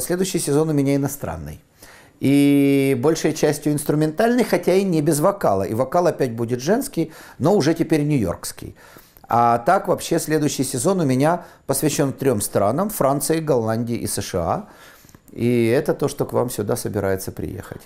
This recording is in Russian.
Следующий сезон у меня иностранный. И большей частью инструментальный, хотя и не без вокала. И вокал опять будет женский, но уже теперь нью-йоркский. А так вообще следующий сезон у меня посвящен трем странам – Франции, Голландии и США. И это то, что к вам сюда собирается приехать.